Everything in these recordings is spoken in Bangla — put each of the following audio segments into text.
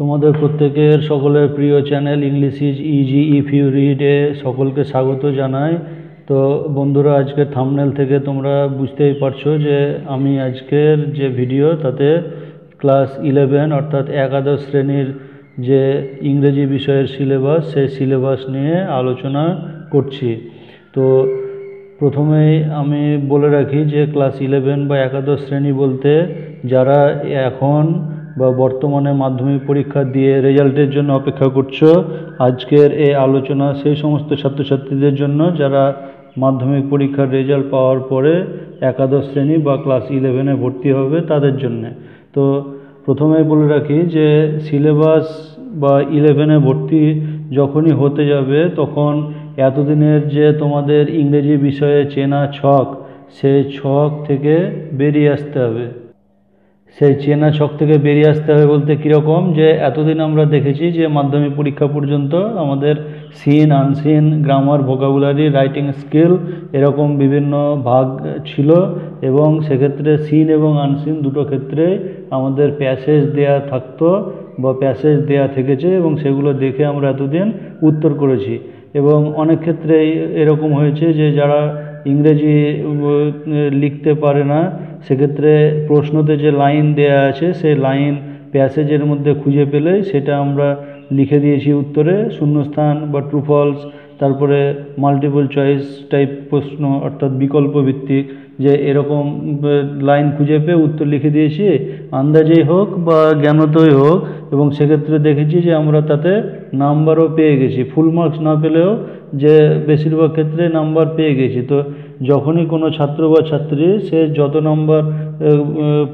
তোমাদের প্রত্যেকের সকলের প্রিয় channel English is easy if you রিডে সকলকে স্বাগত জানাই। তো বন্ধুরা, আজকের থামনেল থেকে তোমরা বুঝতেই পারছ যে আমি আজকের যে ভিডিও তাতে ক্লাস ইলেভেন অর্থাৎ একাদশ শ্রেণির যে ইংরেজি বিষয়ের সিলেবাস সেই সিলেবাস নিয়ে আলোচনা করছি। তো প্রথমেই আমি বলে রাখি যে ক্লাস ইলেভেন বা একাদশ শ্রেণি বলতে যারা এখন বা বর্তমানে মাধ্যমিক পরীক্ষা দিয়ে রেজাল্টের জন্য অপেক্ষা করছ, আজকের এই আলোচনা সেই সমস্ত ছাত্রছাত্রীদের জন্য যারা মাধ্যমিক পরীক্ষার রেজাল্ট পাওয়ার পরে একাদশ শ্রেণি বা ক্লাস ইলেভেনে ভর্তি হবে তাদের জন্যে। তো প্রথমেই বলে রাখি যে সিলেবাস বা ইলেভেনে ভর্তি যখনই হতে যাবে তখন এতদিনের যে তোমাদের ইংরেজি বিষয়ে চেনা ছক সেই ছক থেকে বেরিয়ে আসতে হবে। সেই চেনা ছক থেকে বেরিয়ে আসতে হবে বলতে কীরকম যে এতদিন আমরা দেখেছি যে মাধ্যমিক পরীক্ষা পর্যন্ত আমাদের seen unseen grammar vocabulary writing skill এরকম বিভিন্ন ভাগ ছিল এবং সেক্ষেত্রে সিন এবং আনসিন দুটো ক্ষেত্রে আমাদের প্যাসেজ দেয়া থাকতো বা প্যাসেজ দেয়া থেকেছে এবং সেগুলো দেখে আমরা এতদিন উত্তর করেছি। এবং অনেক ক্ষেত্রে এরকম হয়েছে যে যারা ইংরেজি লিখতে পারে না। সেক্ষেত্রে প্রশ্নতে যে লাইন দেয়া আছে, সেই লাইন প্যাসেজের মধ্যে খুঁজে পেলে সেটা আমরা লিখে দিয়েছি উত্তরে, শূন্যস্থান বা ট্রু ফলস তারপরে মাল্টিপল চয়েস টাইপ প্রশ্ন অর্থাৎ বিকল্প ভিত্তিক যে এরকম লাইন খুঁজে পেয়ে উত্তর লিখে দিয়েছি, আন্দাজেই হোক বা জ্ঞানতই হোক, এবং সেক্ষেত্রে দেখেছি যে আমরা তাতে নাম্বারও পেয়ে গেছি। ফুল মার্কস না পেলেও যে বেশিরভাগ ক্ষেত্রে নাম্বার পেয়ে গেছি। তো যখনই কোনো ছাত্র বা ছাত্রী, সে যত নম্বর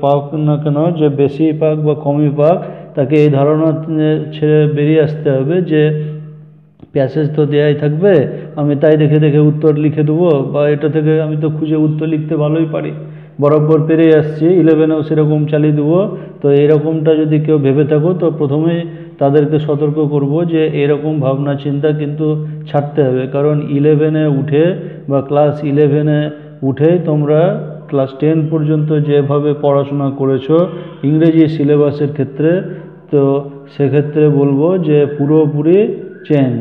পাক না কেন, যে বেশি পাক বা কমই পাক, তাকে এই ধারণা ছেড়ে বেরিয়ে আসতে হবে যে প্যাসেজ তো দেয়াই থাকবে, আমি তাই দেখে দেখে উত্তর লিখে দেবো, বা এটা থেকে আমি তো খুঁজে উত্তর লিখতে ভালোই পারি। বরাবর পেরে আসছি ইলেভেনেও সেরকম চালিয়ে দেবো। তো এরকমটা যদি কেউ ভেবে থাকো, তো প্রথমেই তাদেরকে সতর্ক করব যে এরকম ভাবনা, চিন্তা কিন্তু ছাড়তে হবে। কারণ ইলেভেনে উঠে বা ক্লাস ইলেভেনে উঠেই তোমরা ক্লাস টেন পর্যন্ত যেভাবে পড়াশোনা করেছ, ইংরেজি সিলেবাসের ক্ষেত্রে, তো সেক্ষেত্রে বলব যে পুরোপুরি চেঞ্জ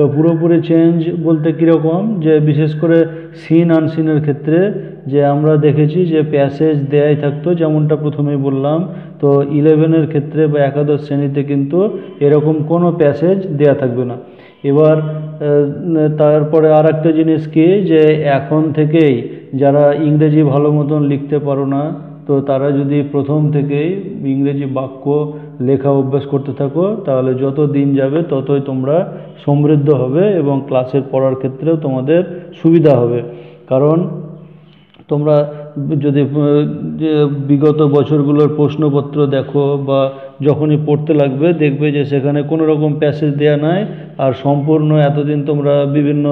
তো পুরোপুরি চেঞ্জ বলতে কীরকম? যে বিশেষ করে সিন আনসিনের ক্ষেত্রে যে আমরা দেখেছি যে প্যাসেজ দেয়াই থাকতো, যেমনটা প্রথমেই বললাম, তো ইলেভেনের ক্ষেত্রে বা একাদশ শ্রেণীতে কিন্তু এরকম কোনো প্যাসেজ দেয়া থাকবে না। এবার তারপরে আর একটা জিনিস কি? যে এখন থেকেই যারা ইংরেজি ভালো মতন লিখতে পারো না তো তারা যদি প্রথম থেকেই ইংরেজি বাক্য লেখা অভ্যাস করতে থাকো, তাহলে যত দিন যাবে ততই তোমরা সমৃদ্ধ হবে এবং ক্লাসের পড়ার ক্ষেত্রেও তোমাদের সুবিধা হবে। কারণ তোমরা যদি বিগত বছরগুলোর প্রশ্নপত্র দেখো বা যখনই পড়তে লাগবে, দেখবে যে সেখানে কোনো রকম প্যাসেজ দেওয়া নাই আর সম্পূর্ণ এতদিন তোমরা বিভিন্ন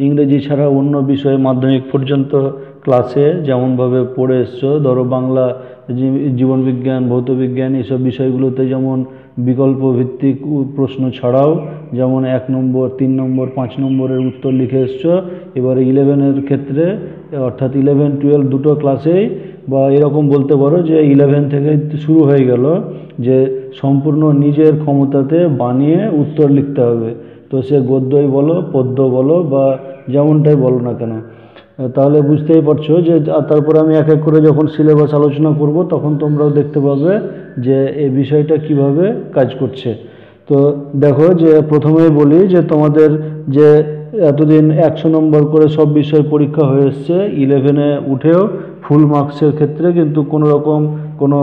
ইংরেজি ছাড়া অন্য বিষয়ে মাধ্যমিক পর্যন্ত ক্লাসে যেমনভাবে পড়ে এসছো ধরো বাংলা জীবনবিজ্ঞান ভৌতবিজ্ঞান এসব বিষয়গুলোতে যেমন বিকল্প ভিত্তিক প্রশ্ন ছাড়াও যেমন এক নম্বর, তিন নম্বর, পাঁচ নম্বরের উত্তর লিখে এসছো, এবারে ইলেভেনের ক্ষেত্রে, অর্থাৎ ইলেভেন, টুয়েলভ দুটো ক্লাসেই বা এরকম বলতে পারো যে ইলেভেন থেকে শুরু হয়ে গেল যে সম্পূর্ণ নিজের ক্ষমতাতে বানিয়ে উত্তর লিখতে হবে। তো সে গদ্যই বলো, পদ্য বলো বা যেমনটাই বলো না কেন। তাহলে বুঝতেই পারছ যে তারপরে আমি এক এক করে যখন সিলেবাস আলোচনা করব, তখন তোমরাও দেখতে পাবে যে এই বিষয়টা কীভাবে কাজ করছে। তো দেখো যে, প্রথমেই বলি যে, তোমাদের যে এতদিন একশো নম্বর করে সব বিষয় পরীক্ষা হয়ে এসছে ইলেভেনে উঠেও ফুল মার্কসের ক্ষেত্রে কিন্তু কোনো রকম কোনো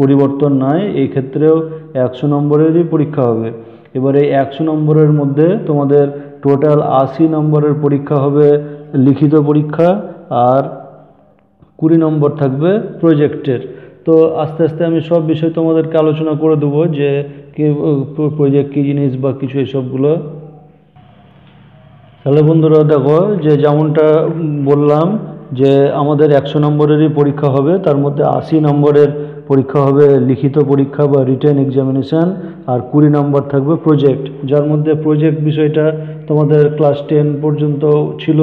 পরিবর্তন নাই, এই ক্ষেত্রেও একশো নম্বরেরই পরীক্ষা হবে। এবার একশো নম্বরের মধ্যে তোমাদের টোটাল আশি নম্বরের পরীক্ষা হবে লিখিত পরীক্ষা আর কুড়ি নম্বর থাকবে প্রজেক্টের তো আস্তে আস্তে আমি সব বিষয় তোমাদেরকে আলোচনা করে দেবো যে কি প্রজেক্ট কী জিনিস বা কিছু এসবগুলো তাহলে বন্ধুরা দেখো যে যেমনটা বললাম যে আমাদের একশো নম্বরেরই পরীক্ষা হবে, তার মধ্যে আশি নম্বরের পরীক্ষা হবে, লিখিত পরীক্ষা বা রিটেন এক্সামিনেশান আর কুড়ি নম্বর থাকবে প্রজেক্ট যার মধ্যে প্রজেক্ট বিষয়টা তোমাদের ক্লাস টেন পর্যন্ত ছিল,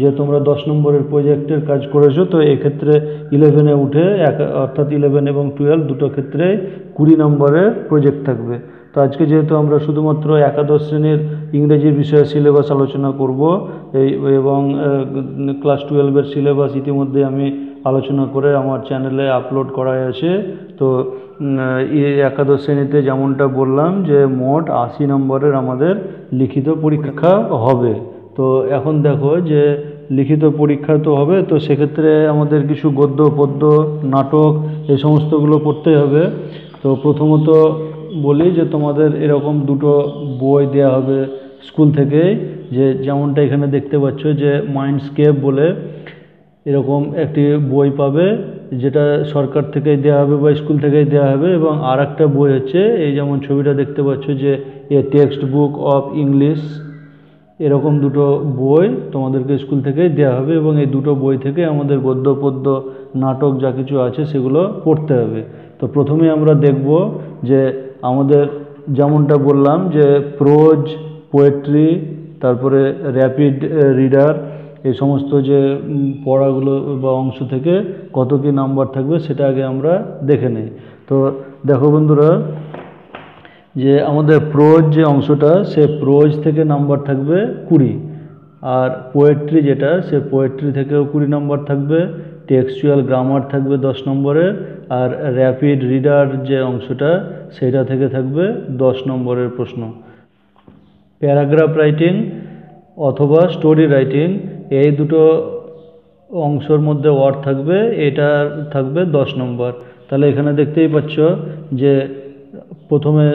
যে তোমরা দশ নম্বরের প্রজেক্টের কাজ করেছ, তো এক্ষেত্রে ইলেভেনে উঠে এক, অর্থাৎ ইলেভেন এবং টুয়েলভ দুটো ক্ষেত্রে কুড়ি নম্বরের প্রজেক্ট থাকবে। তো আজকে যেহেতু আমরা শুধুমাত্র একাদশ শ্রেণির ইংরেজি বিষয়ে সিলেবাস আলোচনা করব, এই এবং ক্লাস টুয়েলভের সিলেবাস ইতিমধ্যে আমি আলোচনা করে আমার চ্যানেলে আপলোড করা আছে। তো একাদশ শ্রেণীতে যেমনটা বললাম যে, মোট আশি নম্বরের আমাদের লিখিত পরীক্ষা হবে। তো, এখন দেখো যে, লিখিত পরীক্ষা তো হবে, তো সেক্ষেত্রে আমাদের কিছু গদ্য, পদ্য, নাটক এই সমস্তগুলো পড়তে হবে। তো প্রথমত বলি যে, তোমাদের এরকম দুটো বই দেয়া হবে স্কুল থেকে যে যেমনটা এখানে দেখতে পাচ্ছ যে মাইন্ডস্কেপ বলে এরকম একটি বই পাবে, যেটা সরকার থেকেই দেওয়া হবে বা স্কুল থেকেই দেওয়া হবে এবং আর একটা বই হচ্ছে, এই যেমন ছবিটা দেখতে পাচ্ছ যে, a text book of English, এরকম দুটো বই তোমাদেরকে স্কুল থেকেই দেওয়া হবে এবং এই দুটো বই থেকে আমাদের গদ্য, পদ্য, নাটক যা কিছু আছে সেগুলো পড়তে হবে। তো প্রথমে আমরা দেখব যে আমাদের যেমনটা বললাম যে প্রোজ পোয়েট্রি তারপরে র্যাপিড রিডার এই সমস্ত যে পড়াগুলো বা অংশ থেকে কত কী নাম্বার থাকবে সেটা আগে আমরা দেখে নিই। তো দেখো বন্ধুরা, যে আমাদের প্রোজ যে অংশটা, সে প্রোজ থেকে নাম্বার থাকবে কুড়ি। আর পোয়েট্রি যেটা, সে পোয়েট্রি থেকেও কুড়ি নাম্বার থাকবে। টেক্সচুয়াল গ্রামার থাকবে দশ নম্বরে। আর র্যাপিড রিডার যে অংশটা, সেটা থেকে থাকবে দশ নম্বরের প্রশ্ন। প্যারাগ্রাফ রাইটিং অথবা স্টোরি রাইটিং এই দুটো অংশের মধ্যে ওয়ার্ড থাকবে, এটা থাকবে দশ নম্বর। তাহলে এখানে দেখতেই পাচ্ছ যে প্রথমে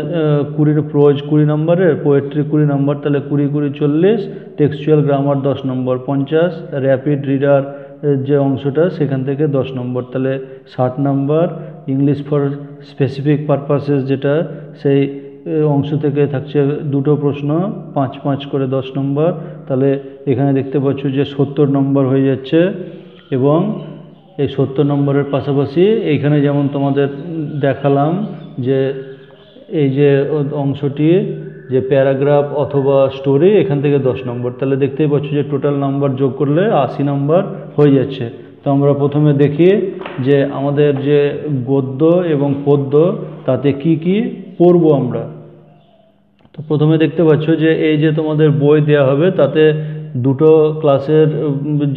কুড়ির প্রোজ কুড়ি নম্বরের পোয়েট্রি কুড়ি নম্বর, তাহলে কুড়ি কুড়ি চল্লিশ টেক্সচুয়াল গ্রামার দশ নম্বর, পঞ্চাশ র্যাপিড রিডার যে অংশটা, সেখান থেকে দশ নম্বর। তাহলে ষাট নম্বর ইংলিশ ফর স্পেসিফিক পারপাসেস যেটা, সেই অংশ থেকে থাকছে দুটো প্রশ্ন, পাঁচ পাঁচ করে দশ নম্বর। তাহলে এখানে দেখতে পাচ্ছ যে সত্তর নম্বর হয়ে যাচ্ছে এবং এই সত্তর নম্বরের পাশাপাশি এইখানে যেমন তোমাদের দেখালাম যে এই যে অংশটি, যে প্যারাগ্রাফ অথবা স্টোরি, এখান থেকে দশ নম্বর। তাহলে দেখতেই পাচ্ছ যে টোটাল নাম্বার যোগ করলে আশি নাম্বার হয়ে যাচ্ছে। তো আমরা প্রথমে দেখি যে আমাদের যে গদ্য এবং পদ্য, তাতে কি কি পড়ব আমরা? তো প্রথমে দেখতে পাচ্ছ যে এই যে তোমাদের বই দেওয়া হবে, তাতে দুটো ক্লাসের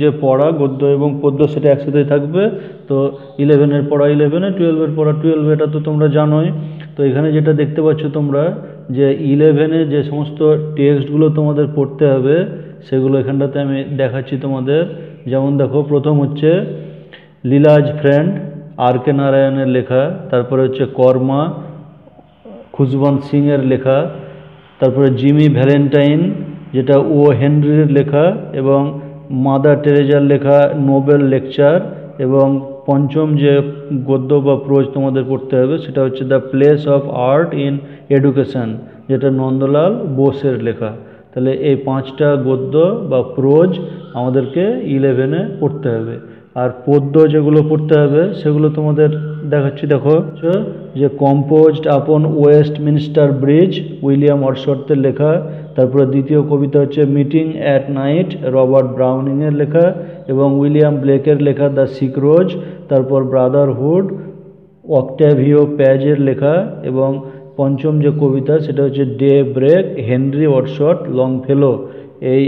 যে পড়া, গদ্য এবং পদ্য সেটা একসাথেই থাকবে। তো ইলেভেনের পড়া ইলেভেনে টুয়েলভের পড়া টুয়েলভে এটা তো তোমরা জানোই। তো এখানে যেটা দেখতে পাচ্ছ তোমরা, যে ইলেভেনে যে সমস্ত টেক্সটগুলো তোমাদের পড়তে হবে, সেগুলো এখানটাতে আমি দেখাচ্ছি তোমাদের। যেমন দেখো, প্রথম হচ্ছে লীলাজ ফ্রেন্ড, আর কে নারায়ণের লেখা, তারপরে হচ্ছে কর্মা, খুশবন্ত সিংয়ের লেখা তারপরে জিমি ভ্যালেন্টাইন, যেটা ও হেনরির লেখা এবং মাদার টেরেজার লেখা নোবেল লেকচার এবং পঞ্চম যে গদ্য বা প্রোজ তোমাদের পড়তে হবে, সেটা হচ্ছে the place of art in education, যেটা নন্দলাল বোসের লেখা। তাহলে এই পাঁচটা গদ্য বা প্রোজ আমাদেরকে ইলেভেনে পড়তে হবে। আর পদ্য যেগুলো পড়তে হবে, সেগুলো তোমাদের দেখাচ্ছি। দেখো, যে composed upon Westminster Bridge William অর্শর্তের লেখা। তারপরে দ্বিতীয় কবিতা হচ্ছে মিটিং অ্যাট নাইট রবার্ট ব্রাউনিংয়ের লেখা এবং উইলিয়াম ব্লেকের লেখা দ্য সিক্রোজ তারপর ব্রাদারহুড, অক্টাভিও প্যাজের লেখা এবং পঞ্চম যে কবিতা, সেটা হচ্ছে daybreak, Henry Wadsworth Longfellow এই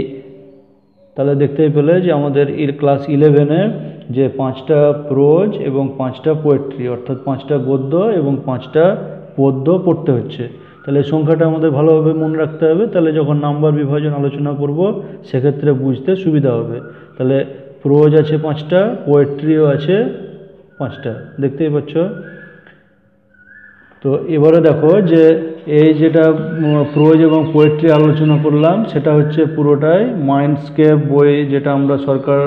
তাহলে দেখতেই পেলে যে আমাদের ক্লাস ইলেভেনের যে পাঁচটা প্রোজ এবং পাঁচটা পোয়েট্রি অর্থাৎ পাঁচটা গদ্য এবং পাঁচটা পদ্য পড়তে হচ্ছে। তাহলে সংখ্যাটা আমাদের ভালোভাবে মনে রাখতে হবে। তাহলে যখন নাম্বার বিভাজন আলোচনা করব, সেক্ষেত্রে বুঝতে সুবিধা হবে। তাহলে প্রোজ আছে পাঁচটা পোয়েট্রিও আছে পাঁচটা। দেখতেই পাচ্ছ? তো এবারে দেখো যে এই যেটা প্রোজ এবং পোয়েট্রি আলোচনা করলাম, সেটা হচ্ছে পুরোটাই মাইন্ডস্কেপ বই যেটা আমরা সরকার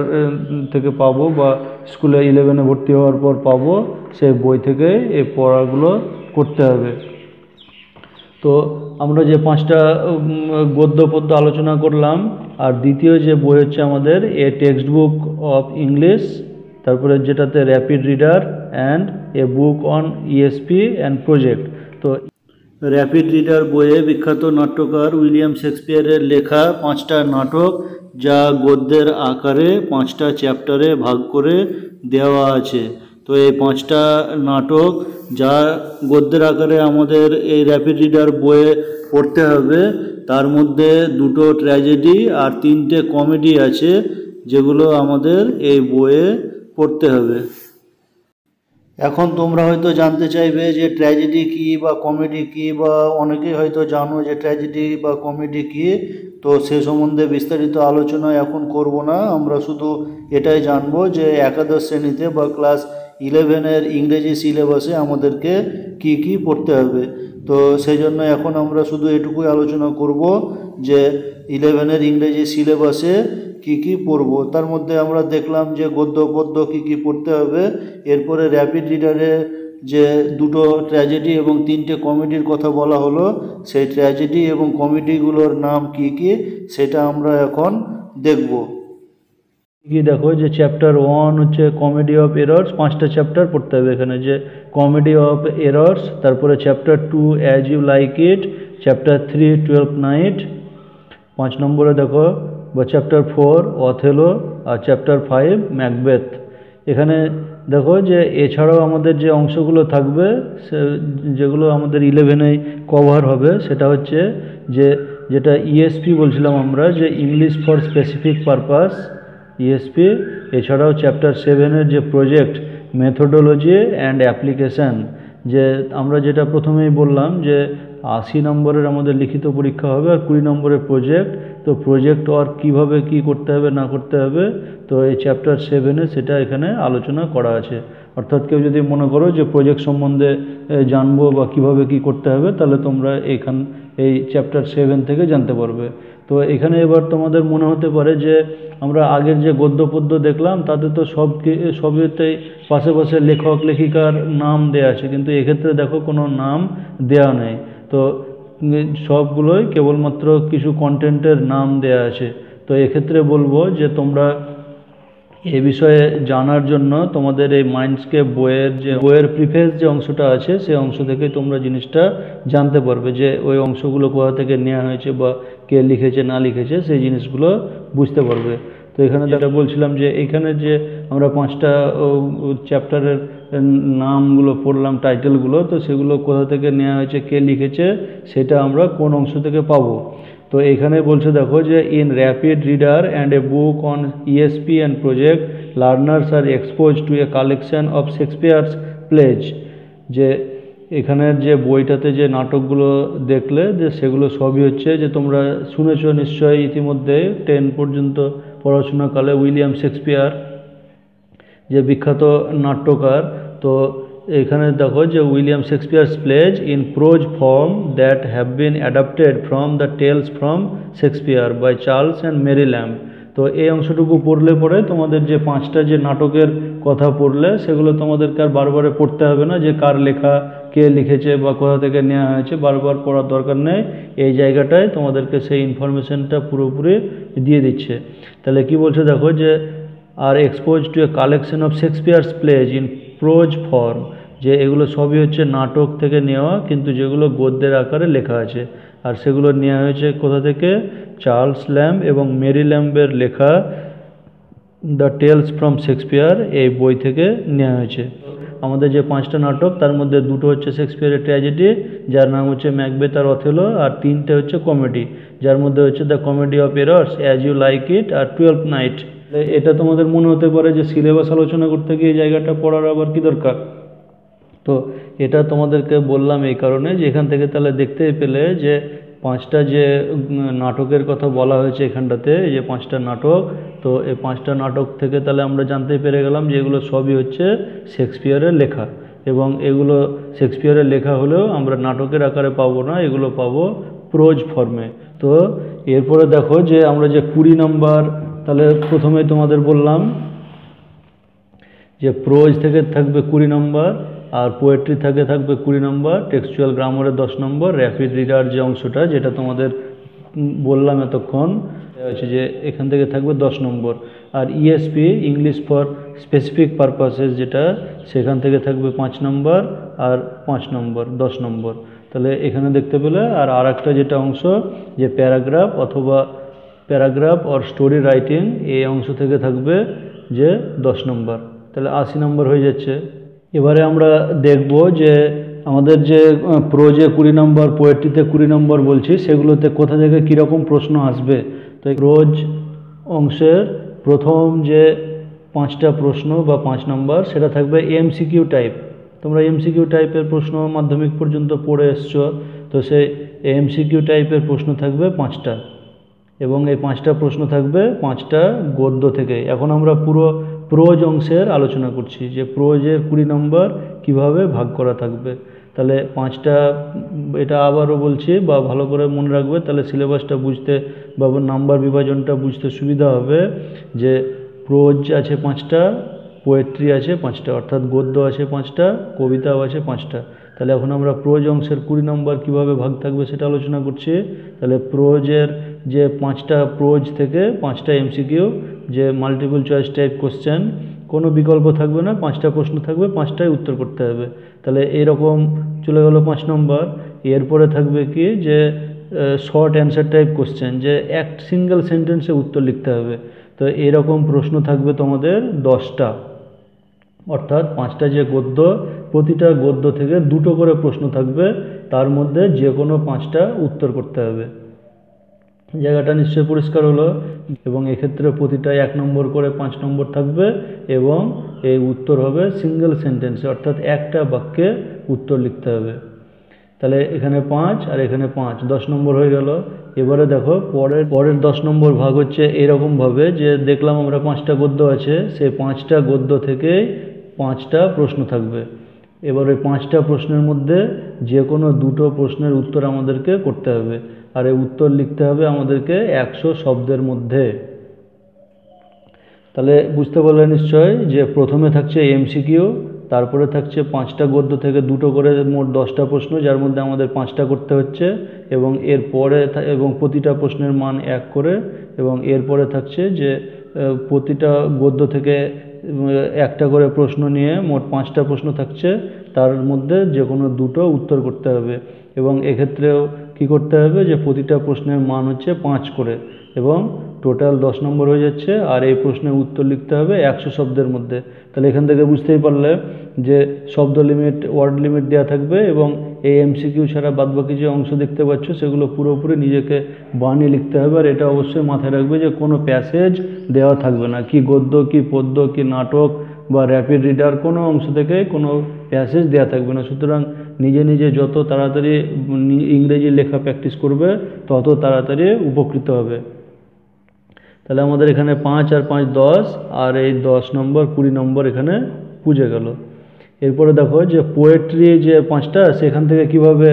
থেকে পাবো বা স্কুলে ইলেভেনে ভর্তি হওয়ার পর পাবো, সেই বই থেকে এই পড়াগুলো করতে হবে। তো আমরা যে পাঁচটা গদ্য পদ্য আলোচনা করলাম, আর দ্বিতীয় যে বই হচ্ছে আমাদের a text book of English তারপরে যেটাতে rapid reader and a book on ESP and project তো র্যাপিড রিডার বইয়ে বিখ্যাত নাট্যকার উইলিয়াম শেক্সপিয়ারের লেখা পাঁচটা নাটক, যা গদ্যের আকারে পাঁচটা চ্যাপ্টারে ভাগ করে দেওয়া আছে। তো এই পাঁচটা নাটক, যা গদ্যের আকারে আমাদের এই র্যাপিড রিডার বইয়ে পড়তে হবে, তার মধ্যে দুটো ট্র্যাজেডি আর তিনটে কমেডি আছে, যেগুলো আমাদের এই বইয়ে পড়তে হবে। এখন তোমরা হয়তো জানতে চাইবে যে ট্র্যাজেডি কী বা কমেডি কী বা অনেকেই হয়তো জানো যে ট্র্যাজেডি বা কমেডি কী। তো সে সম্বন্ধে বিস্তারিত আলোচনা এখন করব না। আমরা শুধু এটাই জানব যে একাদশ শ্রেণীতে বা ক্লাস ইলেভেনের ইংরেজি সিলেবাসে আমাদেরকে কি কি পড়তে হবে। তো সেই জন্য এখন আমরা শুধু এটুকুই আলোচনা করব যে ইলেভেনের ইংরেজি সিলেবাসে কি কি পড়ব? তার মধ্যে আমরা দেখলাম যে গদ্য পদ্য কী কী পড়তে হবে। এরপরে র্যাপিড রিডারে যে দুটো ট্র্যাজেডি এবং তিনটে কমেডির কথা বলা হলো, সেই ট্র্যাজেডি এবং কমেডিগুলোর নাম কি কি, সেটা আমরা এখন দেখব। কি দেখো যে চ্যাপ্টার ওয়ান হচ্ছে কমেডি অফ এরর্স পাঁচটা চ্যাপ্টার পড়তে হবে এখানে। যে কমেডি অফ এরর্স তারপরে chapter two as you like it chapter three twelfth night পাঁচ নম্বরে দেখো বা চ্যাপ্টার ফোর অথেলো আর চ্যাপ্টার ফাইভ ম্যাকবেথ এখানে দেখো যে এছাড়াও আমাদের যে অংশগুলো থাকবে, সে যেগুলো আমাদের ইলেভেনে কভার হবে, সেটা হচ্ছে যে, যেটা ইএসপি বলছিলাম আমরা, যে English for specific purpose ESP এছাড়াও চ্যাপ্টার সেভেনের যে প্রজেক্ট মেথোডোলজি অ্যান্ড অ্যাপ্লিকেশান যে আমরা যেটা প্রথমেই বললাম যে আশি নম্বরের আমাদের লিখিত পরীক্ষা হবে আর কুড়ি নম্বরের প্রজেক্ট তো প্রজেক্ট ওয়ার্ক কীভাবে কী করতে হবে, না করতে হবে, তো এই চ্যাপ্টার সেভেনে সেটা এখানে আলোচনা করা আছে। অর্থাৎ কেউ যদি মনে করো যে প্রজেক্ট সম্বন্ধে জানব বা কীভাবে কি করতে হবে, তাহলে তোমরা এখান, এই চ্যাপ্টার সেভেন থেকে জানতে পারবে। তো এখানে এবার তোমাদের মনে হতে পারে যে, আমরা আগের যে গদ্য পদ্য দেখলাম, তাতে তো সব সবেতেই পাশে পাশে লেখক, লেখিকার নাম দেয়া আছে, কিন্তু এক্ষেত্রে দেখো কোনো নাম দেয়া নেই। তো সবগুলোই কেবলমাত্র কিছু কন্টেন্টের নাম দেয়া আছে। তো এক্ষেত্রে বলব যে তোমরা এ বিষয়ে জানার জন্য তোমাদের এই মাইন্ডস্কেপ বইয়ের যে, বইয়ের প্রিফেস যে অংশটা আছে সেই অংশ থেকে তোমরা জিনিসটা জানতে পারবে যে ওই অংশগুলো কোথা থেকে নেওয়া হয়েছে বা কে লিখেছে, না লিখেছে, সেই জিনিসগুলো বুঝতে পারবে। তো এখানে যেটা বলছিলাম যে এখানে যে আমরা পাঁচটা চ্যাপ্টারের নামগুলো পড়লাম টাইটেলগুলো তো সেগুলো কোথা থেকে নেওয়া হয়েছে, কে লিখেছে, সেটা আমরা কোন অংশ থেকে পাবো। তো এখানে বলছে দেখো যে in rapid reader and a book on ESP and project learners are expose to a collection of Shakespeare's plays যে এখানের যে বইটাতে যে নাটকগুলো দেখলে, যে সেগুলো সবই হচ্ছে যে তোমরা শুনেছ নিশ্চয়ই ইতিমধ্যে টেন পর্যন্ত পড়াশোনাকালে উইলিয়াম শেক্সপিয়ার। যে বিখ্যাত নাট্যকার, তো এখানে দেখো যে William Shakespeare's plays in prose form that have been adapted from the tales from Shakespeare by Charles and Mary Lamb. তো এই অংশটুকু পড়লে পরে তোমাদের যে পাঁচটা যে নাটকের কথা পড়লে, সেগুলো তোমাদেরকে আর বারবারে পড়তে হবে না যে কার লেখা, কে লিখেছে বা কোথা থেকে নেওয়া হয়েছে, বারবার পড়ার দরকার নেই। এই জায়গাটায় তোমাদেরকে সেই ইনফরমেশনটা পুরোপুরি দিয়ে দিচ্ছে। তাহলে কি বলছে দেখো যে are expose to a collection of Shakespeare's plays in prose form যে এগুলো সবই হচ্ছে নাটক থেকে নেওয়া, কিন্তু যেগুলো গদ্যের আকারে লেখা আছে। আর সেগুলো নেওয়া হয়েছে কোথা থেকে? চার্লস ল্যাম্ব এবং মেরি ল্যাম্বের লেখা, দ্য টেলস ফ্রম শেক্সপিয়ার, এই বই থেকে নেওয়া হয়েছে। আমাদের যে পাঁচটা নাটক, তার মধ্যে দুটো হচ্ছে শেক্সপিয়ারের ট্র্যাজেডি, যার নাম হচ্ছে ম্যাকবেথ আর অথেলো, আর তিনটে হচ্ছে কমেডি, যার মধ্যে হচ্ছে the comedy of errors, as you like it, R twelve night. এটা তোমাদের মনে হতে পারে যে সিলেবাস আলোচনা করতে গিয়ে এই জায়গাটা পড়ার আবার কি দরকার? তো এটা তোমাদেরকে বললাম এই কারণে যে এখান থেকে তাহলে দেখতে পেলে যে পাঁচটা যে নাটকের কথা বলা হয়েছে এখানটাতে যে পাঁচটা নাটক, তো এই পাঁচটা নাটক থেকে তাহলে আমরা জানতে পেরে গেলাম যে এগুলো সবই হচ্ছে শেক্সপিয়ারের লেখা এবং এগুলো শেক্সপিয়ারের লেখা হলেও আমরা নাটকের আকারে পাবো না, এগুলো পাবো প্রোজ ফর্মে তো এরপরে দেখো যে আমরা যে কুড়ি নাম্বার তাহলে প্রথমে তোমাদের বললাম যে প্রোজ থেকে থাকবে কুড়ি নম্বর আর পোয়েট্রি থেকে থাকবে কুড়ি নম্বর টেক্সচুয়াল গ্রামারের দশ নম্বর র্যাপিড রিডার যে অংশটা যেটা তোমাদের বললাম এতক্ষণ হচ্ছে যে এখান থেকে থাকবে দশ নম্বর আর ESP English for specific purposes যেটা, সেখান থেকে থাকবে পাঁচ নম্বর আর পাঁচ নম্বর দশ নম্বর তাহলে এখানে দেখতে পেলে, আর আর একটা যেটা অংশ, যে প্যারাগ্রাফ অথবা প্যারাগ্রাফ অর স্টোরি রাইটিং এই অংশ থেকে থাকবে যে দশ নম্বর। তাহলে আশি নম্বর হয়ে যাচ্ছে। এবারে আমরা দেখব যে আমাদের যে প্রোজে কুড়ি নম্বর পোয়েট্রিতে কুড়ি নম্বর বলছি, সেগুলোতে কোথা থেকে কীরকম প্রশ্ন আসবে? তো রোজ অংশের প্রথম যে পাঁচটা প্রশ্ন বা পাঁচ নম্বর, সেটা থাকবে এমসিকিউ টাইপ তোমরা এমসিকিউ টাইপের প্রশ্ন মাধ্যমিক পর্যন্ত পড়ে এসছো, তো সেই এমসিকিউ টাইপের প্রশ্ন থাকবে পাঁচটা। এবং এই পাঁচটা প্রশ্ন থাকবে, পাঁচটা গদ্য থেকে। এখন আমরা পুরো প্রোজ অংশের আলোচনা করছি, যে প্রোজের কুড়ি নম্বর কীভাবে ভাগ করা থাকবে। তাহলে পাঁচটা, এটা আবারও বলছি বা ভালো করে মনে রাখবে, তাহলে সিলেবাসটা বুঝতে বা নাম্বার বিভাজনটা বুঝতে সুবিধা হবে, যে প্রোজ আছে পাঁচটা পোয়েট্রি আছে পাঁচটা, অর্থাৎ গদ্য আছে পাঁচটা, কবিতাও আছে পাঁচটা। তাহলে এখন আমরা প্রোজ অংশের কুড়ি নম্বর কীভাবে ভাগ থাকবে সেটা আলোচনা করছি। তাহলে প্রোজের যে পাঁচটা প্রোজ থেকে পাঁচটা এমসিকিউ যে মাল্টিপল চয়েস টাইপ কোশ্চেন কোনো বিকল্প থাকবে না, পাঁচটা প্রশ্ন থাকবে, পাঁচটাই উত্তর করতে হবে। তাহলে এরকম চলে গেল পাঁচ নম্বর। এরপরে থাকবে কি যে শর্ট অ্যান্সার টাইপ কোশ্চেন যে এক সিঙ্গেল সেন্টেন্সে উত্তর লিখতে হবে। তো এরকম প্রশ্ন থাকবে তোমাদের দশটা। অর্থাৎ পাঁচটা যে গদ্য, প্রতিটা গদ্য থেকে দুটো করে প্রশ্ন থাকবে। তার মধ্যে যে কোনো পাঁচটা উত্তর করতে হবে। জায়গাটা নিশ্চয়ই পরিষ্কার হলো এবং এক্ষেত্রে প্রতিটা এক নম্বর করে পাঁচ নম্বর থাকবে এবং এই উত্তর হবে সিঙ্গেল সেন্টেন্সে অর্থাৎ একটা বাক্যে উত্তর লিখতে হবে। তাহলে এখানে পাঁচ আর এখানে পাঁচ, দশ নম্বর হয়ে গেল। এবারে দেখো, পরের পরের দশ নম্বর ভাগ হচ্ছে এরকমভাবে যে দেখলাম আমরা পাঁচটা গদ্য আছে, সেই পাঁচটা গদ্য থেকেই পাঁচটা প্রশ্ন থাকবে। এবার ওই পাঁচটা প্রশ্নের মধ্যে যে কোনো দুটো প্রশ্নের উত্তর আমাদেরকে করতে হবে। আর এই উত্তর লিখতে হবে আমাদেরকে একশো শব্দের মধ্যে। তাহলে বুঝতে পারলে নিশ্চয় যে প্রথমে থাকছে এমসিকিউ তারপরে থাকছে পাঁচটা গদ্য থেকে দুটো করে মোট দশটা প্রশ্ন, যার মধ্যে আমাদের পাঁচটা করতে হচ্ছে, এবং এর পরে এবং প্রতিটা প্রশ্নের মান এক করে, এবং এরপরে থাকছে যে প্রতিটা গদ্য থেকে একটা করে প্রশ্ন নিয়ে মোট পাঁচটা প্রশ্ন থাকছে, তার মধ্যে যে কোনো দুটো উত্তর করতে হবে। এবং এক্ষেত্রেও কি করতে হবে? যে প্রতিটা প্রশ্নের মান হচ্ছে পাঁচ করে এবং টোটাল দশ নম্বর হয়ে যাচ্ছে আর এই প্রশ্নের উত্তর লিখতে হবে একশো শব্দের মধ্যে। তাহলে এখান থেকে বুঝতেই পারলে যে শব্দ লিমিট ওয়ার্ড লিমিট দেওয়া থাকবে এবং এই এমসিকিউ ছাড়া বাদবাকি যে অংশ দেখতে পাচ্ছ সেগুলো পুরোপুরি নিজেকে বানিয়ে লিখতে হবে। আর এটা অবশ্যই মাথায় রাখবে যে কোনো প্যাসেজ দেওয়া থাকবে না। কি গদ্য, কি পদ্য, কি নাটক বা র্যাপিড রিডার কোনো অংশ থেকে কোনো প্যাসেজ দেওয়া থাকবে না। সুতরাং নিজে নিজে যত তাড়াতাড়ি ইংরেজি লেখা প্র্যাকটিস করবে, তত তাড়াতাড়ি উপকৃত হবে। তাহলে আমাদের এখানে পাঁচ আর পাঁচ দশ, আর এই দশ নম্বর, কুড়ি নম্বর এখানে পুজে গেল। এরপরে দেখো যে পোয়েট্রি যে পাঁচটা, সেখান থেকে কীভাবে,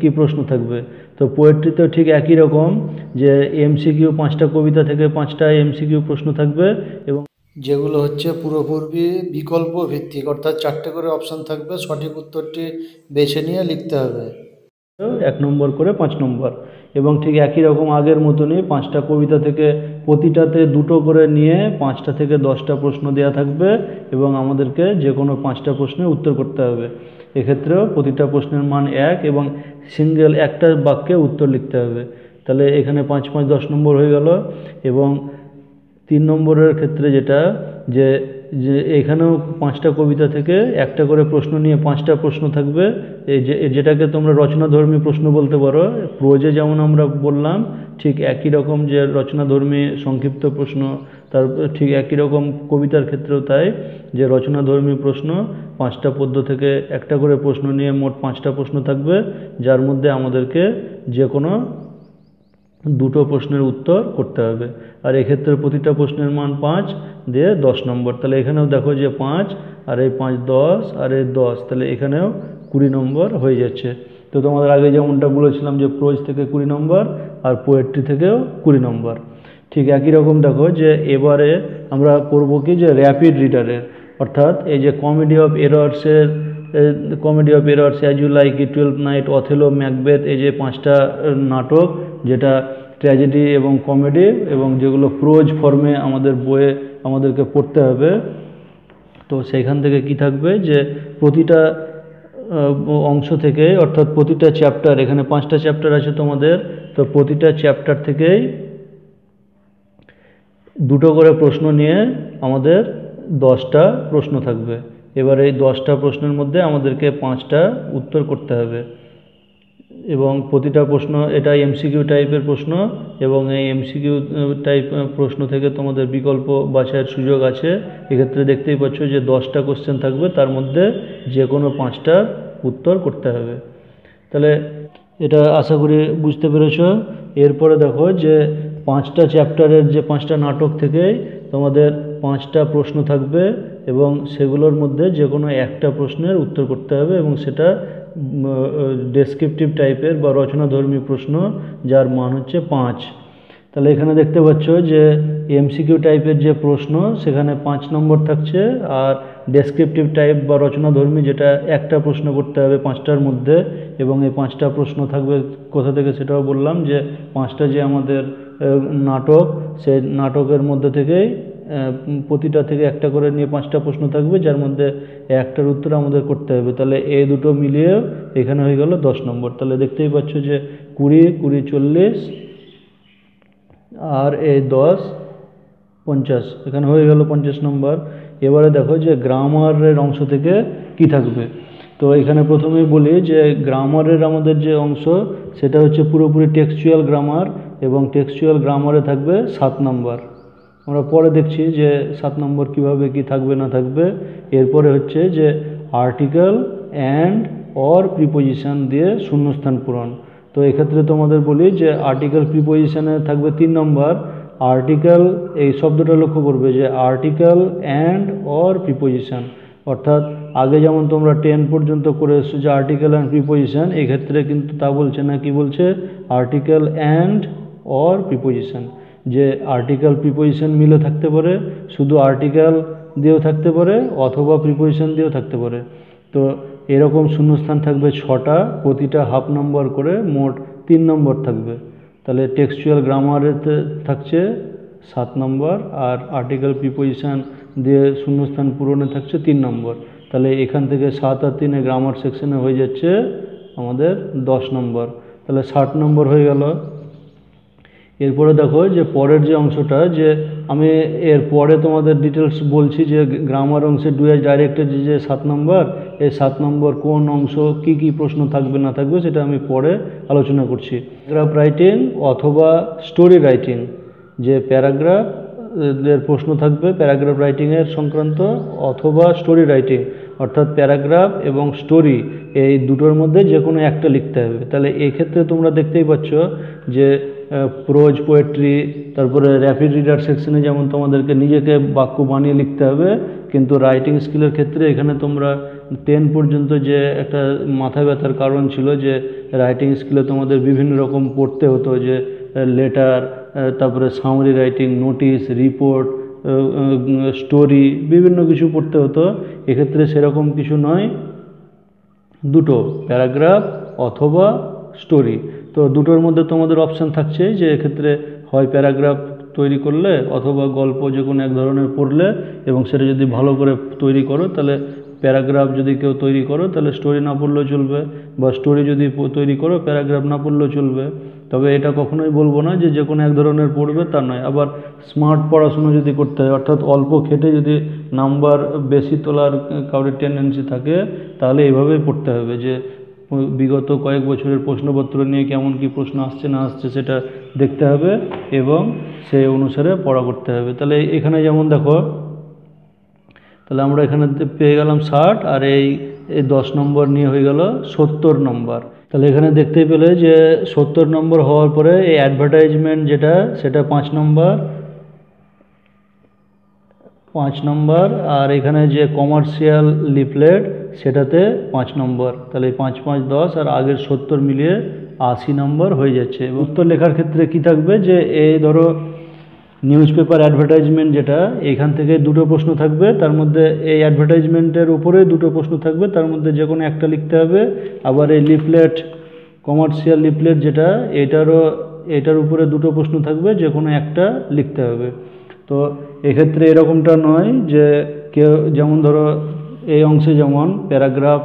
কি প্রশ্ন থাকবে? তো পোয়েট্রিতেও ঠিক একই রকম, যে এমসিকিউ পাঁচটা কবিতা থেকে পাঁচটা এমসিকিউ প্রশ্ন থাকবে এবং যেগুলো হচ্ছে পুরোপুরি বিকল্প ভিত্তিক, অর্থাৎ চারটে করে অপশান থাকবে, সঠিক উত্তরটি বেছে নিয়ে লিখতে হবে। এক নম্বর করে পাঁচ নম্বর। এবং ঠিক একই রকম আগের মতনই পাঁচটা কবিতা থেকে প্রতিটাতে দুটো করে নিয়ে পাঁচটা থেকে দশটা প্রশ্ন দেওয়া থাকবে এবং আমাদেরকে যে কোনো পাঁচটা প্রশ্নের উত্তর করতে হবে। এক্ষেত্রেও প্রতিটা প্রশ্নের মান এক এবং সিঙ্গেল একটা বাক্যে উত্তর লিখতে হবে। তাহলে এখানে পাঁচ পাঁচ দশ নম্বর হয়ে গেল এবং তিন নম্বরের ক্ষেত্রে যেটা, যে যে এখানেও পাঁচটা কবিতা থেকে একটা করে প্রশ্ন নিয়ে পাঁচটা প্রশ্ন থাকবে। এই যে যেটাকে তোমরা রচনাধর্মী প্রশ্ন বলতে পারো, প্রোজে যেমন আমরা বললাম, ঠিক একই রকম যে রচনাধর্মী সংক্ষিপ্ত প্রশ্ন তারপর ঠিক একই রকম কবিতার ক্ষেত্রেও তাই, যে রচনাধর্মী প্রশ্ন, পাঁচটা পদ্য থেকে একটা করে প্রশ্ন নিয়ে মোট পাঁচটা প্রশ্ন থাকবে, যার মধ্যে আমাদেরকে যে কোনো দুটো প্রশ্নের উত্তর করতে হবে। আর এক্ষেত্রে প্রতিটা প্রশ্নের মান পাঁচ দিয়ে দশ নম্বর। তাহলে এখানেও দেখো যে পাঁচ, আর এই পাঁচ দশ, আর এই দশ, তাহলে এখানেও কুড়ি নম্বর হয়ে যাচ্ছে। তো তোমাদের আগে যেমনটা বলেছিলাম যে প্রোজ থেকে কুড়ি নম্বর, আর পোয়েট্রি থেকেও কুড়ি নম্বর। ঠিক একই রকম দেখো যে এবারে আমরা করব কি যে র্যাপিড রিডারের অর্থাৎ এই যে comedy of এরার্সের comedy of errors as you like it twelfth night Othello Macbeth এই যে পাঁচটা যেটা ট্র্যাজেডি এবং কমেডি এবং যেগুলো প্রোজ ফর্মে আমাদের বইয়ে আমাদেরকে পড়তে হবে। তো সেইখান থেকে কি থাকবে যে প্রতিটা অংশ থেকে, অর্থাৎ প্রতিটা চ্যাপ্টার এখানে পাঁচটা চ্যাপ্টার আছে তোমাদের, তো প্রতিটা চ্যাপ্টার থেকেই দুটো করে প্রশ্ন নিয়ে আমাদের দশটা প্রশ্ন থাকবে। এবার এই দশটা প্রশ্নের মধ্যে আমাদেরকে পাঁচটা উত্তর করতে হবে। এবং প্রতিটা প্রশ্ন এটা এমসিকিউ টাইপের প্রশ্ন এবং এই এমসিকিউ টাইপ প্রশ্ন থেকে তোমাদের বিকল্প বাছাইয়ের সুযোগ আছে। এক্ষেত্রে দেখতেই পাচ্ছ যে দশটা কোশ্চেন থাকবে, তার মধ্যে যে কোনো পাঁচটা উত্তর করতে হবে। তাহলে এটা আশা করি বুঝতে পেরেছ। এরপরে দেখো যে পাঁচটা চ্যাপ্টারের যে পাঁচটা নাটক থেকে তোমাদের পাঁচটা প্রশ্ন থাকবে এবং সেগুলোর মধ্যে যে কোনো একটা প্রশ্নের উত্তর করতে হবে এবং সেটা ডেসক্রিপটিভ টাইপের বা রচনাধর্মী প্রশ্ন, যার মান হচ্ছে পাঁচ। তাহলে এখানে দেখতে পাচ্ছ যে এমসিকিউ টাইপের যে প্রশ্ন, সেখানে পাঁচ নম্বর থাকছে, আর ডেসক্রিপটিভ টাইপ বা রচনাধর্মী যেটা একটা প্রশ্ন করতে হবে পাঁচটার মধ্যে, এবং এই পাঁচটা প্রশ্ন থাকবে কোথা থেকে সেটাও বললাম যে পাঁচটা যে আমাদের নাটক সেই নাটকের মধ্যে থেকেই প্রতিটা থেকে একটা করে নিয়ে পাঁচটা প্রশ্ন থাকবে, যার মধ্যে একটার উত্তর আমাদের করতে হবে। তাহলে এ দুটো মিলিয়ে এখানে হয়ে গেল দশ নম্বর। তাহলে দেখতেই পাচ্ছ যে কুড়ি কুড়ি চল্লিশ আর এ দশ, পঞ্চাশ। এখানে হয়ে গেল পঞ্চাশ নম্বর। এবারে দেখো যে গ্রামারের অংশ থেকে কি থাকবে? তো এখানে প্রথমেই বলি যে গ্রামারের আমাদের যে অংশ, সেটা হচ্ছে পুরোপুরি টেক্সচুয়াল গ্রামার এবং টেক্সচুয়াল গ্রামারে থাকবে সাত নম্বর। আমরা পরে দেখছি যে সাত নম্বর কীভাবে কি থাকবে, না থাকবে। এরপরে হচ্ছে যে আর্টিকেল অ্যান্ড অর প্রিপোজিশন দিয়ে শূন্যস্থান পূরণ। তো এক্ষেত্রে তোমাদের বলি যে আর্টিকেল প্রিপোজিশানে থাকবে তিন নম্বর। আর্টিকেল এই শব্দটা লক্ষ্য করবে যে আর্টিকেল অ্যান্ড অর প্রিপোজিশন অর্থাৎ আগে যেমন তোমরা টেন পর্যন্ত করে এসছো যে আর্টিকেল অ্যান্ড প্রিপোজিশন এক্ষেত্রে কিন্তু তা বলছে না, কি বলছে? আর্টিকেল অ্যান্ড অর প্রিপোজিশন যে আর্টিকেল প্রিপোজিশন মিলে থাকতে পারে, শুধু আর্টিকেল দিয়েও থাকতে পারে অথবা প্রিপোজিশন দিয়েও থাকতে পারে। তো এরকম শূন্যস্থান থাকবে ছটা, প্রতিটা হাফ নম্বর করে মোট তিন নম্বর থাকবে। তাহলে টেক্সচুয়াল গ্রামারেতে থাকছে সাত নম্বর আর আর্টিকেল প্রিপোজিশন দিয়ে শূন্যস্থান পূরণে থাকছে তিন নম্বর তাহলে এখান থেকে সাত আর তিনে গ্রামার সেকশনে হয়ে যাচ্ছে আমাদের দশ নম্বর তাহলে ষাট নম্বর হয়ে গেল। এরপরে দেখো যে পরের যে অংশটা, যে আমি এর পরে তোমাদের ডিটেলস বলছি যে গ্রামার অংশে ডুয়েজ ডাইরেক্টের যে যে সাত নম্বর এই সাত নম্বর কোন অংশ, কি কি প্রশ্ন থাকবে না থাকবে সেটা আমি পরে আলোচনা করছি। প্যারাগ্রাফ রাইটিং অথবা স্টোরি রাইটিং যে প্যারাগ্রাফ এর প্রশ্ন থাকবে, প্যারাগ্রাফ রাইটিংয়ের সংক্রান্ত অথবা স্টোরি রাইটিং অর্থাৎ প্যারাগ্রাফ এবং স্টোরি এই দুটোর মধ্যে যে কোনো একটা লিখতে হবে। তাহলে এক্ষেত্রে তোমরা দেখতেই পাচ্ছ যে প্রোজ পোয়েট্রি তারপরে র্যাপিড রিডার সেকশনে যেমন তোমাদেরকে নিজেকে বাক্য বানিয়ে লিখতে হবে, কিন্তু রাইটিং স্কিলের ক্ষেত্রে এখানে তোমরা টেন পর্যন্ত যে একটা মাথা ব্যথার কারণ ছিল যে রাইটিং স্কিলে তোমাদের বিভিন্ন রকম পড়তে হতো যে লেটার তারপরে summary writing notice report story, বিভিন্ন কিছু পড়তে হতো। এক্ষেত্রে সেরকম কিছু নয়। দুটো, প্যারাগ্রাফ অথবা স্টোরি। তো দুটোর মধ্যে তোমাদের অপশান থাকছে যে এক্ষেত্রে হয় প্যারাগ্রাফ তৈরি করলে অথবা গল্প যে কোনো এক ধরনের পড়লে এবং সেটা যদি ভালো করে তৈরি করো, তাহলে প্যারাগ্রাফ যদি কেউ তৈরি করো, তাহলে স্টোরি না পড়লেও চলবে বা স্টোরি যদি তৈরি করো, প্যারাগ্রাফ না পড়লেও চলবে। তবে এটা কখনোই বলব না যে যে কোনো এক ধরনের পড়বে তা নয়। আবার স্মার্ট পড়াশুনো যদি করতে হয়, অর্থাৎ অল্প খেটে যদি নাম্বার বেশি তোলার কাউরের টেন্ডেন্সি থাকে, তাহলে এভাবেই পড়তে হবে যে, বিগত কয়েক বছরের প্রশ্নপত্র নিয়ে কেমন কি প্রশ্ন আসছে না আসছে সেটা দেখতে হবে এবং সেই অনুসারে পড়া করতে হবে। তাহলে এখানে যেমন দেখো, তাহলে আমরা এখানে পেয়ে গেলাম ষাট, আর এই দশ নম্বর নিয়ে হয়ে গেল সত্তর নম্বর। তাহলে এখানে দেখতে পেলে যে সত্তর নম্বর হওয়ার পরে এই অ্যাডভার্টাইজমেন্ট যেটা, সেটা পাঁচ নম্বর পাঁচ নম্বর, আর এখানে যে কমার্শিয়াল লিফলেট সেটাতে পাঁচ নম্বর। তাহলে পাঁচ পাঁচ, দশ, আর আগের সত্তর মিলিয়ে আশি নম্বর হয়ে যাচ্ছে। উত্তর লেখার ক্ষেত্রে কি থাকবে যে, এই ধরো নিউজ পেপার অ্যাডভার্টাইজমেন্ট যেটা, এখান থেকে দুটো প্রশ্ন থাকবে, তার মধ্যে এই অ্যাডভার্টাইজমেন্টের উপরে দুটো প্রশ্ন থাকবে, তার মধ্যে যে কোনো একটা লিখতে হবে, আবার এই লিফলেট কমার্শিয়াল লিফলেট যেটা, এটারও, এটার উপরে দুটো প্রশ্ন থাকবে, যে কোনো একটা লিখতে হবে। তো এক্ষেত্রে এরকমটা নয় যে কেউ, যেমন ধরো, এই অংশে যেমন, প্যারাগ্রাফ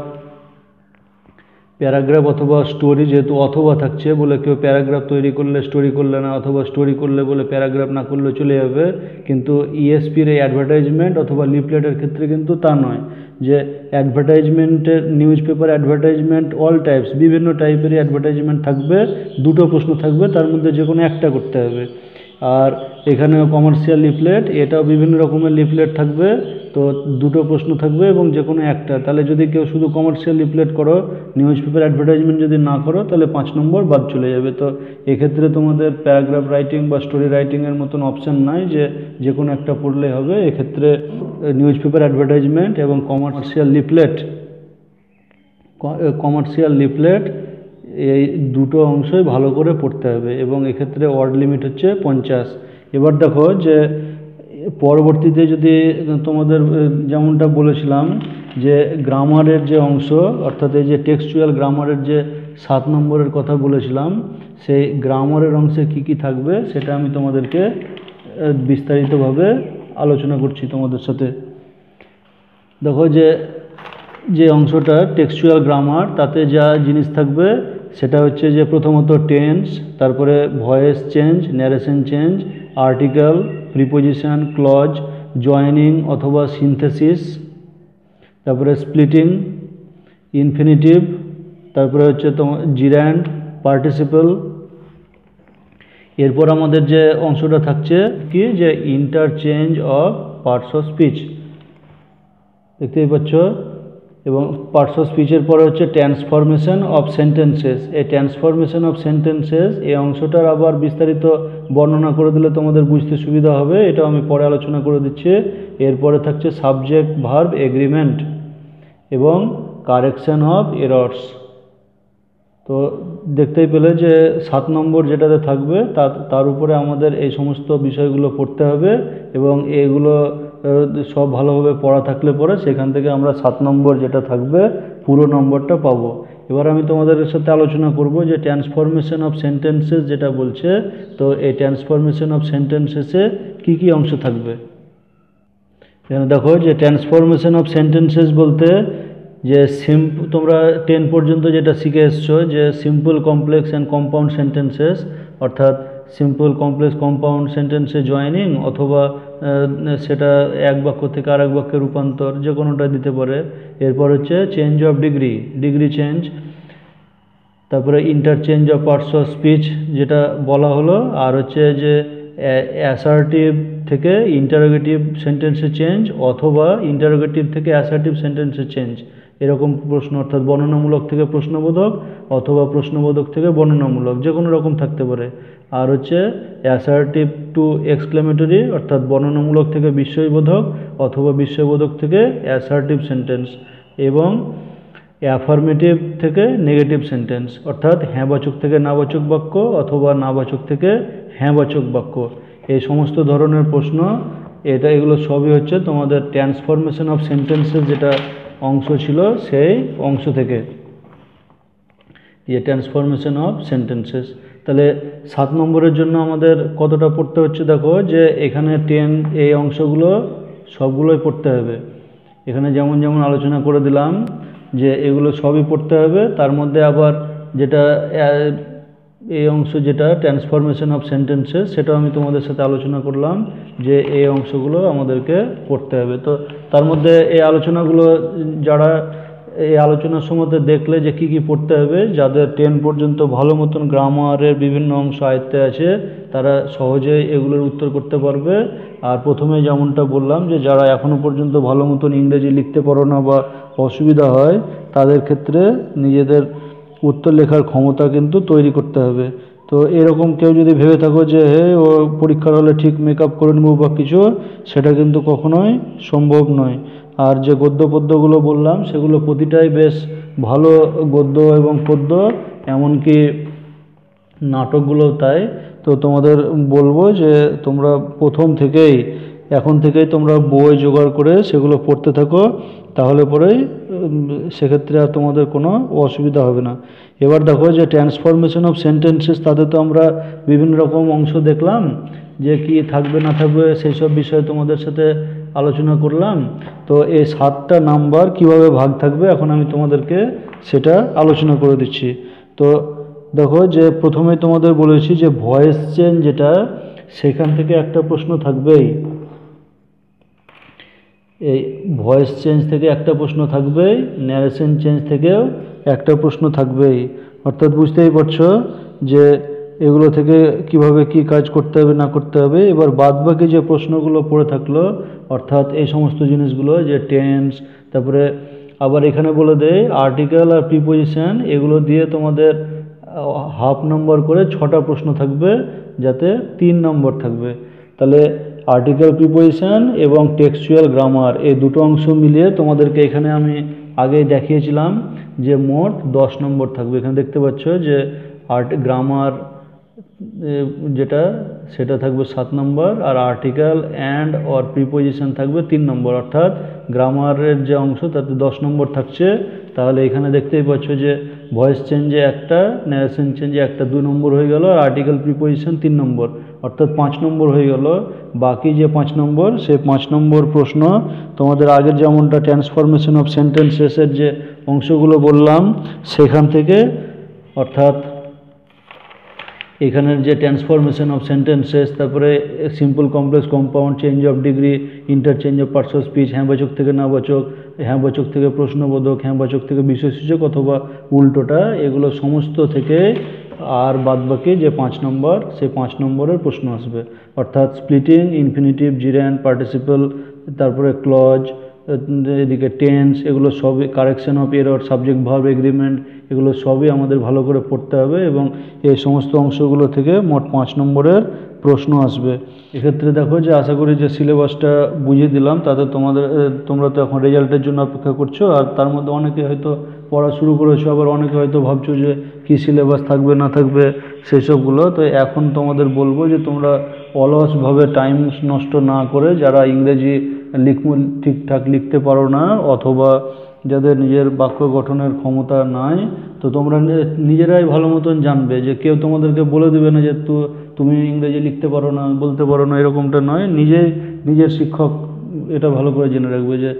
প্যারাগ্রাফ অথবা স্টোরি যেহেতু অথবা থাকছে বলে কেউ প্যারাগ্রাফ তৈরি করলে স্টোরি করলে না, অথবা স্টোরি করলে বলে প্যারাগ্রাফ না করলে চলে যাবে, কিন্তু ইএসপির এই অ্যাডভার্টাইজমেন্ট অথবা লিফলেটের ক্ষেত্রে কিন্তু তা নয় যে অ্যাডভার্টাইজমেন্টের newspaper advertisement all types বিভিন্ন টাইপেরই অ্যাডভার্টাইজমেন্ট থাকবে, দুটো প্রশ্ন থাকবে, তার মধ্যে যে কোনো একটা করতে হবে। আর এখানেও কমার্শিয়াল লিফলেট এটাও বিভিন্ন রকমের লিফলেট থাকবে। তো দুটো প্রশ্ন থাকবে এবং যে কোনো একটা। তাহলে যদি কেউ শুধু কমার্শিয়াল লিফলেট করো নিউজ পেপার অ্যাডভার্টাইজমেন্ট যদি না করো, তাহলে পাঁচ নম্বর বাদ চলে যাবে। তো এক্ষেত্রে তোমাদের প্যারাগ্রাফ রাইটিং বা স্টোরি রাইটিংয়ের মতন অপশান নাই যে যে কোনো একটা পড়লে হবে। এক্ষেত্রে নিউজ পেপার অ্যাডভার্টাইজমেন্ট এবং কমার্শিয়াল লিফলেট কমার্শিয়াল লিফলেট এই দুটো অংশই ভালো করে পড়তে হবে এবং এক্ষেত্রে ওয়ার্ড লিমিট হচ্ছে পঞ্চাশ। এবার দেখো যে পরবর্তীতে যদি তোমাদের যেমনটা বলেছিলাম যে গ্রামারের যে অংশ, অর্থাৎ এই যে টেক্সচুয়াল গ্রামারের যে সাত নম্বরের কথা বলেছিলাম, সেই গ্রামারের অংশে কি কি থাকবে সেটা আমি তোমাদেরকে বিস্তারিতভাবে আলোচনা করছি তোমাদের সাথে। দেখো যে যে অংশটা টেক্সচুয়াল গ্রামার তাতে যা জিনিস থাকবে সেটা হচ্ছে যে প্রথমত টেন্স তারপরে voice change narration change article preposition clause joining অথবা সিনথেসিস তারপরে স্প্লিটিং ইনফিনিটিভ তারপরে হচ্ছে তোমার জির্যান্ড পার্টিসিপল এরপর আমাদের যে অংশটা থাকছে কি? যে interchange of parts of speech দেখতেই পাচ্ছ? এবং পার্টস অফ স্পিচের পরে হচ্ছে ট্রান্সফরমেশন অফ সেন্টেন্সেস এই ট্রান্সফরমেশন অফ সেন্টেন্সেস এই অংশটার আবার বিস্তারিত বর্ণনা করে দিলে তোমাদের বুঝতে সুবিধা হবে। এটাও আমি পরে আলোচনা করে দিচ্ছি। এরপরে থাকছে সাবজেক্ট ভার্ব এগ্রিমেন্ট এবং কারেকশন অফ এরর্স তো দেখতেই পেলে যে সাত নম্বর যেটাতে থাকবে তার উপরে আমাদের এই সমস্ত বিষয়গুলো পড়তে হবে এবং এগুলো সব ভালোভাবে পড়া থাকলে পরে সেখান থেকে আমরা সাত নম্বর যেটা থাকবে, পুরো নম্বরটা পাবো। এবার আমি তোমাদের সাথে আলোচনা করব যে ট্রান্সফরমেশন অফ সেন্টেন্সেস যেটা বলছে, তো এই ট্রান্সফরমেশন অফ সেন্টেন্সেসে কি কি অংশ থাকবে? এখানে দেখো যে ট্রান্সফরমেশন অফ সেন্টেন্সেস বলতে যে সিম্প তোমরা টেন পর্যন্ত যেটা শিখে এসছো যে simple complex and compound sentences অর্থাৎ সিম্পল কমপ্লেক্স কম্পাউন্ড সেন্টেন্সে জয়েনিং অথবা সেটা এক বাক্য থেকে আর এক বাক্যে রূপান্তর, যে কোনোটা দিতে পারে। এরপর হচ্ছে change of degree degree change তারপরে interchange of parts of speech যেটা বলা হলো। আর হচ্ছে যে অ্যাসার্টিভ থেকে ইন্টারোগেটিভ সেন্টেন্সে চেঞ্জ অথবা ইন্টারোগেটিভ থেকে অ্যাসার্টিভ সেন্টেন্সে চেঞ্জ এরকম প্রশ্ন, অর্থাৎ বর্ণনামূলক থেকে প্রশ্নবোধক অথবা প্রশ্নবোধক থেকে বর্ণনামূলক, যে কোনো রকম থাকতে পারে। আর হচ্ছে অ্যাসার্টিভ টু এক্সক্লেমেটরি অর্থাৎ বর্ণনামূলক থেকে বিস্ময়বোধক অথবা বিস্ময়বোধক থেকে অ্যাসার্টিভ সেন্টেন্স এবং অ্যাফার্মেটিভ থেকে নেগেটিভ সেন্টেন্স অর্থাৎ হ্যাঁবাচক থেকে নাবাচক বাক্য অথবা নাবাচক থেকে হ্যাঁবাচক বাক্য। এই সমস্ত ধরনের প্রশ্ন, এটা এগুলো সবই হচ্ছে তোমাদের ট্রান্সফরমেশন অফ সেন্টেন্সের যেটা অংশ ছিল সেই অংশ থেকে। যে ট্রান্সফরমেশন অফ সেন্টেন্সেস তাহলে সাত নম্বরের জন্য আমাদের কতটা পড়তে হচ্ছে দেখো, যে এখানে টেন এই অংশগুলো সবগুলোই পড়তে হবে। এখানে যেমন যেমন আলোচনা করে দিলাম যে এগুলো সবই পড়তে হবে, তার মধ্যে আবার যেটা এই অংশ যেটা ট্রান্সফরমেশন অফ সেন্টেন্সেস সেটাও আমি তোমাদের সাথে আলোচনা করলাম যে এই অংশগুলো আমাদেরকে পড়তে হবে। তো তার মধ্যে এই আলোচনাগুলো যারা এই আলোচনার সময় দেখলে যে কি কি পড়তে হবে, যাদের টেন পর্যন্ত ভালো মতন গ্রামারের বিভিন্ন অংশ আয়ত্তে আছে, তারা সহজেই এগুলোর উত্তর করতে পারবে। আর প্রথমে যেমনটা বললাম যে যারা এখনও পর্যন্ত ভালো মতন ইংরেজি লিখতে পারো না বা অসুবিধা হয়, তাদের ক্ষেত্রে নিজেদের উত্তর লেখার ক্ষমতা কিন্তু তৈরি করতে হবে। তো এরকম কেউ যদি ভেবে থাকো যে, হে, ও পরীক্ষার হলে ঠিক মেকআপ করে নেব বা কিছু সেটা কিন্তু কখনোই সম্ভব নয়। আর যে গদ্য পদ্যগুলো বললাম, সেগুলো প্রতিটাই বেশ ভালো গদ্য এবং পদ্য, এমনকি নাটকগুলো তাই। তো তোমাদের বলব যে, তোমরা প্রথম থেকেই এখন থেকেই তোমরা বই জোগাড় করে সেগুলো পড়তে থাকো, তাহলে পরেই সেক্ষেত্রে আর তোমাদের কোনো অসুবিধা হবে না। এবার দেখো যে ট্রান্সফরমেশন অফ সেন্টেন্সেস তাতে তো আমরা বিভিন্ন রকম অংশ দেখলাম, যে কি থাকবে না থাকবে সেই সব বিষয়ে তোমাদের সাথে আলোচনা করলাম। তো এই সাতটা নাম্বার কীভাবে ভাগ থাকবে এখন আমি তোমাদেরকে সেটা আলোচনা করে দিচ্ছি। তো দেখো যে প্রথমে তোমাদের বলেছি যে ভয়েস চেঞ্জ যেটা, সেখান থেকে একটা প্রশ্ন থাকবেই। এই ভয়েস চেঞ্জ থেকে একটা প্রশ্ন থাকবেই ন্যারেশন চেঞ্জ থেকেও একটা প্রশ্ন থাকবেই অর্থাৎ বুঝতেই পারছ যে এগুলো থেকে কীভাবে কি কাজ করতে হবে, না করতে হবে। এবার বাদবাকি যে প্রশ্নগুলো পড়ে থাকল, অর্থাৎ এই সমস্ত জিনিসগুলো যে টেন্স তারপরে আবার এখানে বলে দেয় আর্টিকেল আর প্রিপোজিশন এগুলো দিয়ে তোমাদের হাফ নম্বর করে ছটা প্রশ্ন থাকবে, যাতে তিন নম্বর থাকবে। তাহলে আর্টিকেল প্রিপোজিশন এবং টেক্সচুয়াল গ্রামার এই দুটো অংশ মিলিয়ে তোমাদেরকে এখানে আমি আগেই দেখিয়েছিলাম যে মোট দশ নম্বর থাকবে। এখানে দেখতে পাচ্ছ যে আর্ট গ্রামার যেটা, সেটা থাকবে সাত নম্বর আর আর্টিকেল অ্যান্ড অর প্রিপোজিশন থাকবে তিন নম্বর। অর্থাৎ গ্রামারের যে অংশ, তাতে দশ নম্বর থাকছে। তাহলে এখানে দেখতেই পাচ্ছ যে ভয়েস চেঞ্জে একটা ন্যারেশন চেঞ্জে একটা, দু নম্বর হয়ে গেল, আর আর্টিকেল প্রিপোজিশন তিন নম্বর। অর্থাৎ পাঁচ নম্বর হয়ে গেল। বাকি যে পাঁচ নম্বর, সে পাঁচ নম্বর প্রশ্ন, তোমাদের আগের যেমনটা ট্রান্সফরমেশন অফ সেন্টেন্সেসের যে অংশগুলো বললাম, সেখান থেকে, অর্থাৎ এখানের যে ট্রান্সফরমেশন অফ সেন্টেন্সেস তারপরে simple complex compound change of degree interchange of parts of speech হ্যাঁবাচক থেকে না নাবাচক হ্যাঁবাচক থেকে প্রশ্নবোধক হ্যাঁবাচক থেকে বিশেষসূচক অথবা উল্টোটা, এগুলো সমস্ত থেকে আর বাদ বাকি যে পাঁচ নম্বর, সেই পাঁচ নম্বরের প্রশ্ন আসবে। অর্থাৎ স্প্লিটিং ইনফিনিটিভ জিরেন পার্টিসিপাল তারপরে ক্লজ এদিকে টেন্স এগুলো সবই correction of error subject verb agreement এগুলো সবই আমাদের ভালো করে পড়তে হবে এবং এই সমস্ত অংশগুলো থেকে মোট পাঁচ নম্বরের প্রশ্ন আসবে। এক্ষেত্রে দেখো যে আশা করি যে সিলেবাসটা বুঝিয়ে দিলাম, তাতে তোমাদের, তোমরা তো এখন রেজাল্টের জন্য অপেক্ষা করছ, আর তার মধ্যে অনেকে হয়তো পড়া শুরু করেছ, আবার অনেকে হয়তো ভাবছ যে কী সিলেবাস থাকবে, না থাকবে সেই সবগুলো তো এখন তোমাদের বলব যে তোমরা অলসভাবে টাইম নষ্ট না করে যারা ইংরেজি লিখ ঠিকঠাক লিখতে পারো না, অথবা যাদের নিজের বাক্য গঠনের ক্ষমতা নাই, তো তোমরা নিজেরাই ভালো মতন জানবে যে কেউ তোমাদেরকে বলে দেবে না যে তো, তুমি ইংরেজি লিখতে পারো না, বলতে পারো না, এরকমটা নয়। নিজেই নিজের শিক্ষক এটা ভালো করে জেনে রাখবে যে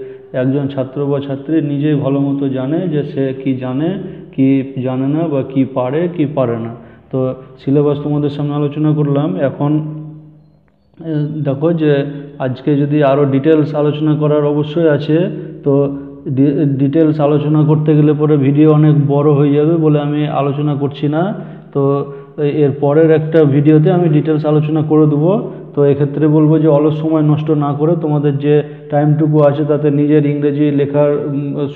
একজন ছাত্র বা ছাত্রী নিজেই ভালো মতো জানে যে সে কি জানে কি জানে না বা কি পারে কি পারে না। তো সিলেবাস তোমাদের সামনে আলোচনা করলাম। এখন দেখো যে আজকে যদি আরও ডিটেলস আলোচনা করার অবশ্যই আছে, তো ডিটেলস আলোচনা করতে গেলে পরে ভিডিও অনেক বড় হয়ে যাবে বলে আমি আলোচনা করছি না। তো এর পরের একটা ভিডিওতে আমি ডিটেলস আলোচনা করে দেবো। তো এক্ষেত্রে বলব যে অলস সময় নষ্ট না করে তোমাদের যে টাইমটুকু আছে তাতে নিজের ইংরেজি লেখার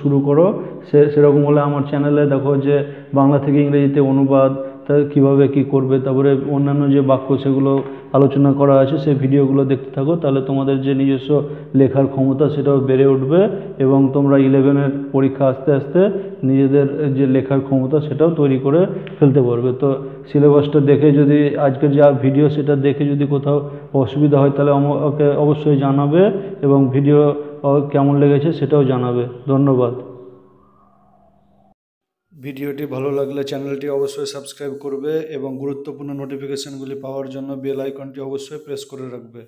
শুরু করো। সে, সেরকম হলে আমার চ্যানেলে দেখো যে বাংলা থেকে ইংরেজিতে অনুবাদ, তা কীভাবে কী করবে, তারপরে অন্যান্য যে বাক্য সেগুলো আলোচনা করা আছে, সেই ভিডিওগুলো দেখতে থাকো। তাহলে তোমাদের যে নিজস্ব লেখার ক্ষমতা, সেটাও বেড়ে উঠবে এবং তোমরা ইলেভেনের পরীক্ষা আস্তে আস্তে নিজেদের যে লেখার ক্ষমতা, সেটাও তৈরি করে ফেলতে পারবে। তো সিলেবাসটা দেখে যদি আজকের যা ভিডিও সেটা দেখে যদি কোথাও অসুবিধা হয়, তাহলে আমাকে অবশ্যই জানাবে এবং ভিডিও কেমন লেগেছে, সেটাও জানাবে। ধন্যবাদ। ভিডিওটি ভালো লাগলে চ্যানেলটি অবশ্যই সাবস্ক্রাইব করবে এবং গুরুত্বপূর্ণ নোটিফিকেশানগুলি পাওয়ার জন্য বেল আইকনটি অবশ্যই প্রেস করে রাখবে।